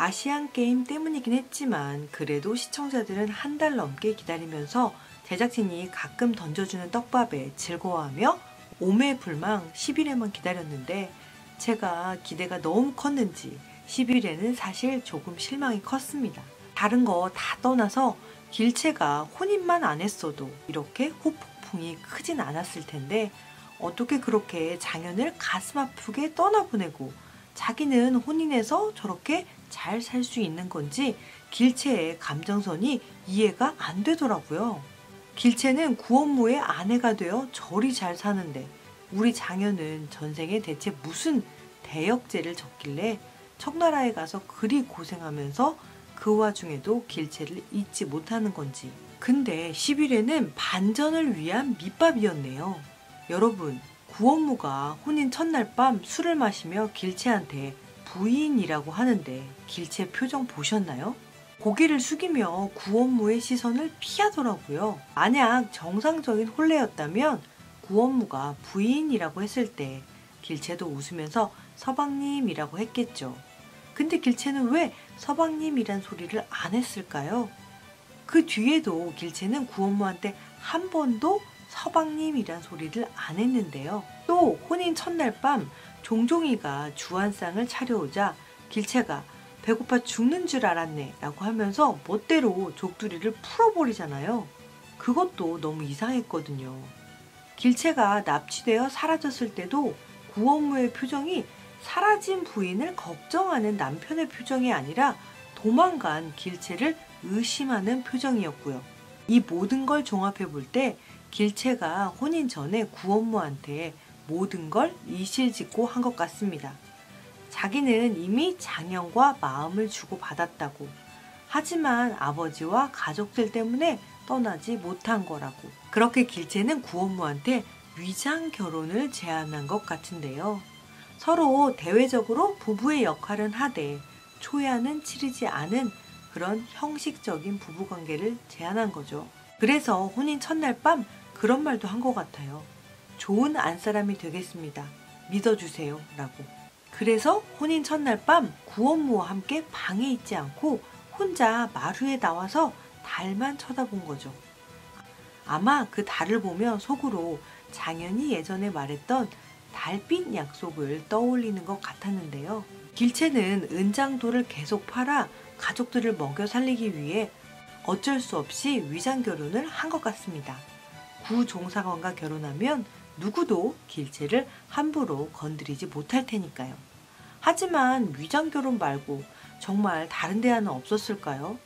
아시안 게임 때문이긴 했지만 그래도 시청자들은 한 달 넘게 기다리면서 제작진이 가끔 던져주는 떡밥에 즐거워하며 오매불망 10일에만 기다렸는데 제가 기대가 너무 컸는지 10일에는 사실 조금 실망이 컸습니다. 다른 거 다 떠나서 길채가 혼인만 안 했어도 이렇게 후폭풍이 크진 않았을 텐데 어떻게 그렇게 장현을 가슴 아프게 떠나보내고 자기는 혼인해서 저렇게 잘 살 수 있는 건지 길채의 감정선이 이해가 안 되더라고요. 길채는 구원무의 아내가 되어 저리 잘 사는데 우리 장현은 전생에 대체 무슨 대역죄를 졌길래 청나라에 가서 그리 고생하면서 그 와중에도 길채를 잊지 못하는 건지. 근데 10일에는 반전을 위한 밑밥이었네요. 여러분, 구원무가 혼인 첫날 밤 술을 마시며 길채한테 부인이라고 하는데 길채 표정 보셨나요? 고개를 숙이며 구원무의 시선을 피하더라고요. 만약 정상적인 혼례였다면 구원무가 부인이라고 했을 때 길채도 웃으면서 서방님이라고 했겠죠. 근데 길채는 왜 서방님이란 소리를 안 했을까요? 그 뒤에도 길채는 구원무한테 한 번도 서방님이란 소리를 안 했는데요. 또 혼인 첫날 밤 종종이가 주안상을 차려오자 길채가 배고파 죽는 줄 알았네 라고 하면서 멋대로 족두리를 풀어버리잖아요. 그것도 너무 이상했거든요. 길채가 납치되어 사라졌을 때도 구원무의 표정이 사라진 부인을 걱정하는 남편의 표정이 아니라 도망간 길채를 의심하는 표정이었고요. 이 모든 걸 종합해 볼 때 길채가 혼인 전에 구원무한테 모든 걸 이실짓고 한 것 같습니다. 자기는 이미 장영과 마음을 주고받았다고. 하지만 아버지와 가족들 때문에 떠나지 못한 거라고. 그렇게 길채는 구원무한테 위장 결혼을 제안한 것 같은데요. 서로 대외적으로 부부의 역할은 하되 초야는 치르지 않은 그런 형식적인 부부관계를 제안한 거죠. 그래서 혼인 첫날 밤 그런 말도 한 것 같아요. 좋은 안사람이 되겠습니다. 믿어주세요. 라고. 그래서 혼인 첫날 밤 구원무와 함께 방에 있지 않고 혼자 마루에 나와서 달만 쳐다본 거죠. 아마 그 달을 보며 속으로 장현이 예전에 말했던 달빛 약속을 떠올리는 것 같았는데요. 길채는 은장도를 계속 팔아 가족들을 먹여 살리기 위해 어쩔 수 없이 위장 결혼을 한 것 같습니다. 구종사관과 결혼하면 누구도 길채를 함부로 건드리지 못할 테니까요. 하지만 위장 결혼 말고 정말 다른 대안은 없었을까요?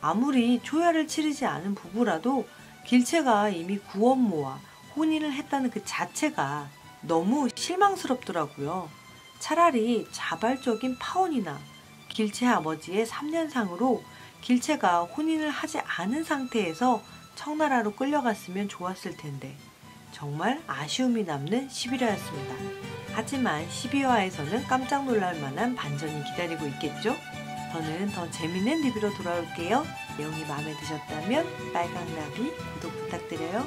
아무리 초야를 치르지 않은 부부라도 길채가 이미 구원모와 혼인을 했다는 그 자체가 너무 실망스럽더라고요. 차라리 자발적인 파혼이나 길채 아버지의 3년상으로 길채가 혼인을 하지 않은 상태에서 청나라로 끌려갔으면 좋았을 텐데 정말 아쉬움이 남는 11화였습니다. 하지만 12화에서는 깜짝 놀랄 만한 반전이 기다리고 있겠죠? 저는 더 재밌는 리뷰로 돌아올게요. 내용이 마음에 드셨다면 빨강 나비 구독 부탁드려요.